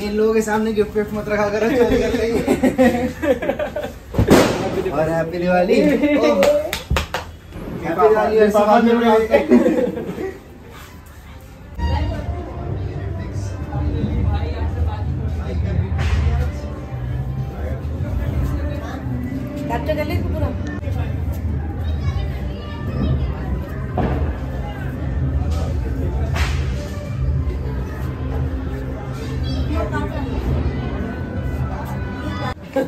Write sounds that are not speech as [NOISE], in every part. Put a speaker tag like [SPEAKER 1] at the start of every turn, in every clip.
[SPEAKER 1] ये लोगों के सामने गिफ्ट विफ्ट मत रखा करो चोरी कर लेंगे। और हैप्पी दिवाली। [LAUGHS] हैप्पी दिवाली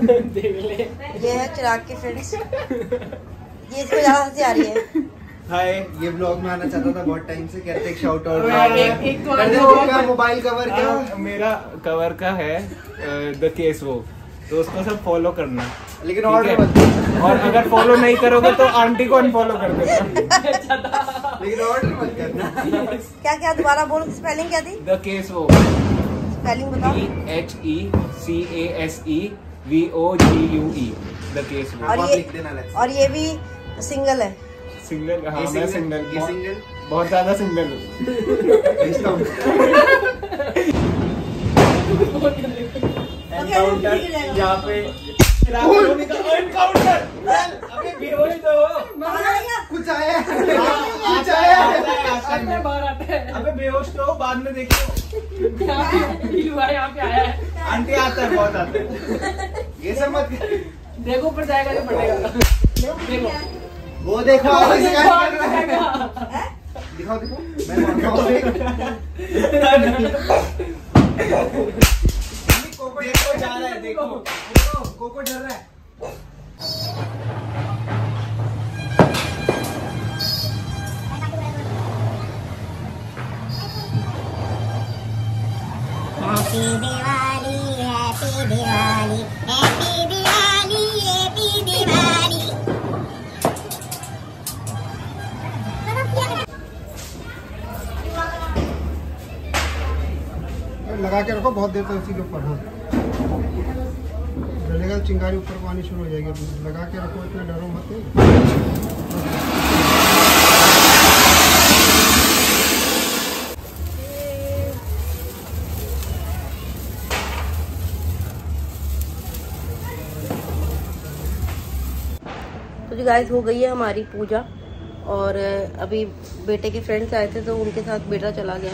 [SPEAKER 1] [LAUGHS]
[SPEAKER 2] ये है चिराग के फ्रेंड्स ये इसको ज़्यादा हँसी आ रही है।
[SPEAKER 1] हाय ये ब्लॉग में आना चाहता था बहुत टाइम से कहते एक शाउट आउट
[SPEAKER 3] एक- एक तो
[SPEAKER 1] कर दे क्या मोबाइल कवर क्या?
[SPEAKER 3] हाँ, मेरा कवर का है द केस वो। तो उसको सब फॉलो करना।
[SPEAKER 1] लेकिन? मत
[SPEAKER 3] और अगर फॉलो नहीं करोगे तो आंटी को अनफॉलो कर देना।
[SPEAKER 1] लेकिन ऑर्डर मत करना।
[SPEAKER 2] क्या क्या दोबारा बोल स्पेलिंग क्या थी?
[SPEAKER 3] द केस वो।
[SPEAKER 2] स्पेलिंग बताओ।
[SPEAKER 3] E H E C A S E V O G U E the case वो
[SPEAKER 2] और ये
[SPEAKER 1] लिख देना अलग
[SPEAKER 2] और ये भी सिंगल है।
[SPEAKER 3] सिंगल हाँ मैं सिंगल
[SPEAKER 1] ये
[SPEAKER 3] सिंगल
[SPEAKER 1] single?
[SPEAKER 3] बहुत ज़्यादा सिंगल
[SPEAKER 1] भेजता हूँ।
[SPEAKER 3] यहाँ पे एनकाउंटर अबे बेहोश तो। हो
[SPEAKER 1] कुछ आया कुछ आया
[SPEAKER 3] अबे बेहोश तो हो बाद में देखियो
[SPEAKER 4] यहाँ पे आया है।
[SPEAKER 3] आंटी आता है बहुत आता है।
[SPEAKER 1] ये सब मत।
[SPEAKER 4] देखो ऊपर जाएगा तो पड़ेगा। देखो।
[SPEAKER 1] वो देखो है? दिखाओ दिखाओ। मैं हूँ।
[SPEAKER 3] देखो जा रहा है देखो।
[SPEAKER 1] देखो। कोको डर रहा है।
[SPEAKER 5] लगा के रखो, बहुत देर तक उसी के ऊपर हाँ जलेगा चिंगारी ऊपर आनी शुरू हो जाएगी। लगा के रखो, इतना डरो मत।
[SPEAKER 2] तो जी गाइस हो गई है हमारी पूजा। और अभी बेटे के फ्रेंड्स आए थे तो उनके साथ बेटा चला गया।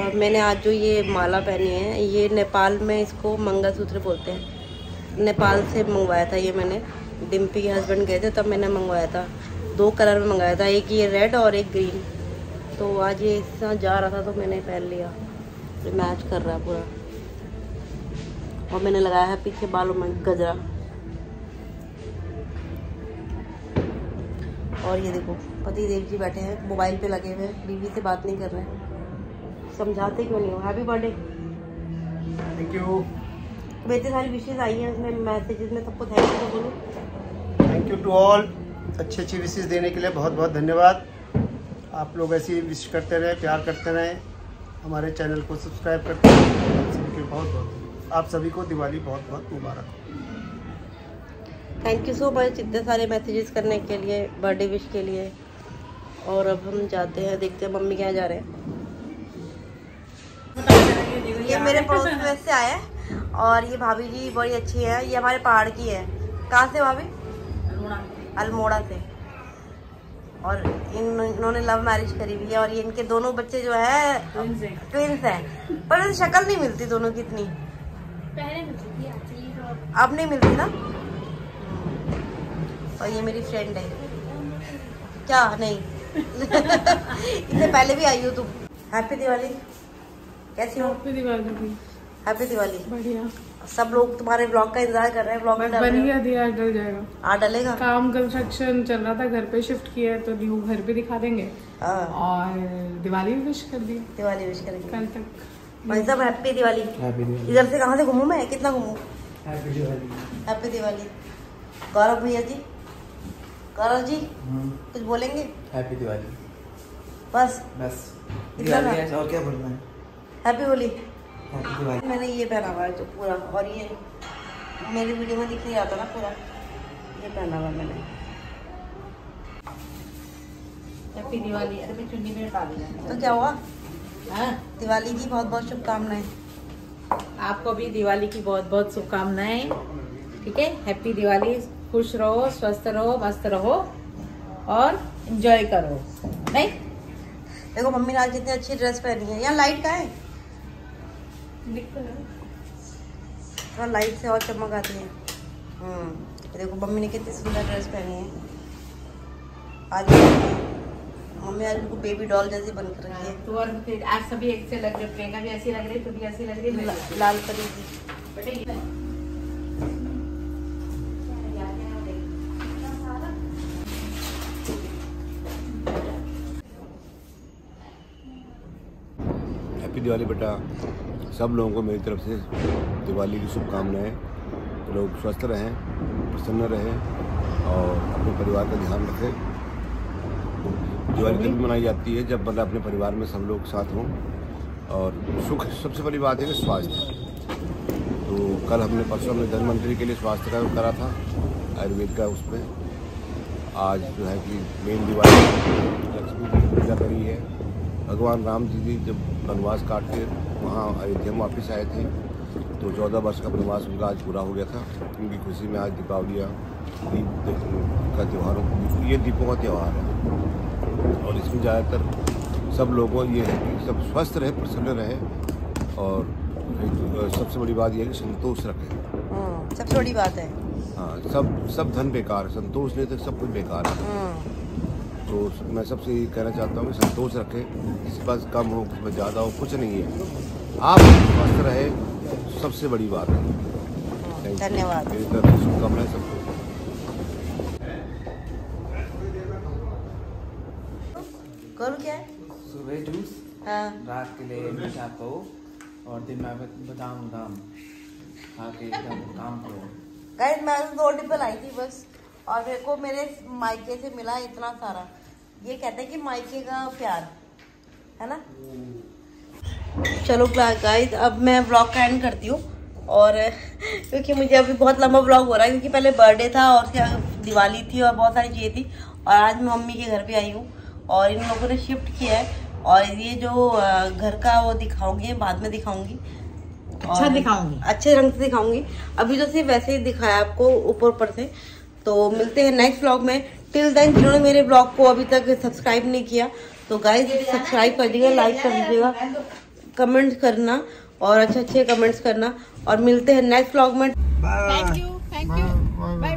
[SPEAKER 2] और मैंने आज जो ये माला पहनी है, ये नेपाल में इसको मंगलसूत्र बोलते हैं। नेपाल से मंगवाया था ये मैंने। डिम्पी के हस्बैंड गए थे, तब मैंने मंगवाया था। दो कलर में मंगाया था, एक ये रेड और एक ग्रीन तो आज ये इस जा रहा था तो मैंने पहन लिया। मैच कर रहा है पूरा। और मैंने लगाया है पीछे बालों में गजरा। और ये देखो पति देव जी बैठे हैं मोबाइल पे लगे हुए हैं बीवी से बात नहीं कर रहे हैं। समझाते क्यों नहीं हो? हैप्पी बर्थडे
[SPEAKER 5] थैंक यू
[SPEAKER 2] तो इतनी सारी विशेष आई हैं उसमें मैसेजेस में सबको थैंक यू तो बोलो।
[SPEAKER 5] थैंक यू टू ऑल अच्छी अच्छी विशेष देने के लिए बहुत बहुत धन्यवाद। आप लोग ऐसे ही विश करते रहे प्यार करते रहे। हमारे चैनल को सब्सक्राइब करते रहे। बहुत बहुत आप सभी को दिवाली बहुत बहुत मुबारक हो।
[SPEAKER 2] थैंक यू सो मच इतने सारे मैसेजेस करने के लिए बर्थडे विश के लिए। और अब हम जाते हैं देखते हैं मम्मी क्या जा रहे हैं। ये मेरे पड़ोस में से आया है और ये भाभी जी बड़ी अच्छी है। ये हमारे पहाड़ की है। कहाँ से भाभी? अल्मोड़ा से। और इन इन्होंने लव मैरिज करी हुई है और ये इनके दोनों बच्चे जो है ट्विंस हैं। पर शक्ल नहीं मिलती दोनों की इतनी। अब नहीं मिलती ना? और ये मेरी फ्रेंड है। क्या? नहीं। [LAUGHS] इससे पहले भी आई हो तुम हैप्पी दिवाली कैसी हो?
[SPEAKER 4] हैप्पी दिवाली
[SPEAKER 2] हैप्पी दिवाली
[SPEAKER 4] बढ़िया।
[SPEAKER 2] सब लोग तुम्हारे ब्लॉग का इंतज़ार कर रहे हैं ब्लॉग
[SPEAKER 4] बन गया दिया डल जाएगा।
[SPEAKER 2] आ डलेगा।
[SPEAKER 4] काम कंस्ट्रक्शन चल रहा था घर पे शिफ्ट किया है तो न्यू घर पे दिखा देंगे।
[SPEAKER 2] हाँ।
[SPEAKER 4] और दिवाली भी विश कर दी।
[SPEAKER 2] दिवाली विश करेंगे।
[SPEAKER 4] कल तक।
[SPEAKER 2] भाई साहब हैप्पी दिवाली इधर से कहाँ से घूमू मैं? कितना घूमूं? हैप्पी दिवाली गौरव भैया जी। गौरव जी कुछ बोलेंगे?
[SPEAKER 1] हैप्पी दिवाली
[SPEAKER 2] बस।
[SPEAKER 1] बस। दिवाली और क्या बोलना है?
[SPEAKER 2] हैप्पी होली
[SPEAKER 1] हैप्पी दिवाली
[SPEAKER 2] मैंने ये पहना हुआ है जो पूरा और ये मेरी वीडियो में दिख नहीं रहा था ना पूरा ये पहना हुआ मैंने।
[SPEAKER 6] हैप्पी दिवाली अरे मैं चुन्नी में डाल दिया
[SPEAKER 2] तो क्या हुआ
[SPEAKER 6] हाँ।
[SPEAKER 2] दिवाली की बहुत बहुत शुभकामनाएँ।
[SPEAKER 6] आपको भी दिवाली की बहुत बहुत शुभकामनाएँ। ठीक है? हैप्पी दिवाली खुश रहो स्वस्थ रहो मस्त रहो और एंजॉय करो नहीं
[SPEAKER 2] देखो मम्मी ने आज कितनी अच्छी ड्रेस पहनी है। यहाँ लाइट का है? थोड़ा लाइट से और चमक आती है। हम्म देखो मम्मी ने कितनी सुंदर ड्रेस पहनी है। आज मम्मी आज उनको बेबी डॉल जैसी बन कर रखी है।
[SPEAKER 6] तू और फिर आज सभी एक से लग रहे प्रियंका भी ऐसी लग रही तू भी ऐसी लग रही।
[SPEAKER 2] ला- लाल परी। की
[SPEAKER 7] दिवाली बेटा। सब लोगों को मेरी तरफ़ से दिवाली की शुभकामनाएँ। लोग स्वस्थ रहें, प्रसन्न रहें और अपने परिवार का ध्यान रखें। दिवाली तभी मनाई जाती है, जब मतलब अपने परिवार में सब लोग साथ हों और सुख सबसे बड़ी बात है कि स्वास्थ्य। तो कल हमने परसों हमने धनवंतरी के लिए स्वास्थ्य का करा था, आयुर्वेद का उसमें आज जो है कि मेन दिवाली लक्ष्मी पूजा करी है। भगवान राम जी जी जब वनवास काट के वहाँ अयोध्या में वापस आए थे तो चौदह वर्ष का वनवास उनका आज पूरा हो गया था। उनकी खुशी में आज दीपावलियाँ दीप का त्यौहार ये दीपों का त्यौहार है। और इसमें ज़्यादातर सब लोगों ये है कि सब स्वस्थ रहे प्रसन्न रहे और सबसे बड़ी बात यह है कि संतोष रखें।
[SPEAKER 2] हम्म सबसे बड़ी बात है।
[SPEAKER 7] हाँ सब सब धन बेकार है संतोष नहीं तो सब कुछ बेकार है।
[SPEAKER 2] हम्म
[SPEAKER 7] तो मैं सबसे यही कहना चाहता हूँ कि संतोष रखें किसी पास कम हो किसी पास ज़्यादा हो कुछ नहीं है। आप स्वस्थ रहे सबसे बड़ी बात है।
[SPEAKER 2] धन्यवाद।
[SPEAKER 7] मेरी तरफ़ से शुभकामनाएँ सबको।
[SPEAKER 2] करूँ क्या?
[SPEAKER 3] सुबह जूस
[SPEAKER 2] हाँ।
[SPEAKER 3] रात के लिए मीठा तो और दिन में बादाम दाम खा के एकदम काम करो।
[SPEAKER 2] गाइस मैं तो दो डिब्बे लाई थी बस। और मेरे को मेरे मायके से मिला इतना सारा। ये कहते हैं कि मायके का प्यार है ना? चलो गाइस अब मैं ब्लॉग का एंड करती हूँ। और क्योंकि मुझे अभी बहुत लंबा ब्लॉग हो रहा है क्योंकि पहले बर्थडे था और क्या दिवाली थी और बहुत सारी चीज़ें थी। और आज मैं मम्मी के घर पे आई हूँ और इन लोगों ने शिफ्ट किया है। और ये जो घर का वो दिखाऊँगी बाद में दिखाऊँगी।
[SPEAKER 6] अच्छा दिखाऊँगी।
[SPEAKER 2] अच्छे रंग से दिखाऊँगी। अभी तो सिर्फ़ वैसे ही दिखाया आपको ऊपर ऊपर से। तो मिलते हैं नेक्स्ट ब्लॉग में। टिल देन जिन्होंने मेरे ब्लॉग को अभी तक सब्सक्राइब नहीं किया तो गाइज़ सब्सक्राइब कर दीजिएगा लाइक कर दीजिएगा कमेंट करना और अच्छे अच्छे कमेंट्स करना। और मिलते हैं नेक्स्ट ब्लॉग में।
[SPEAKER 6] Thank you thank you bye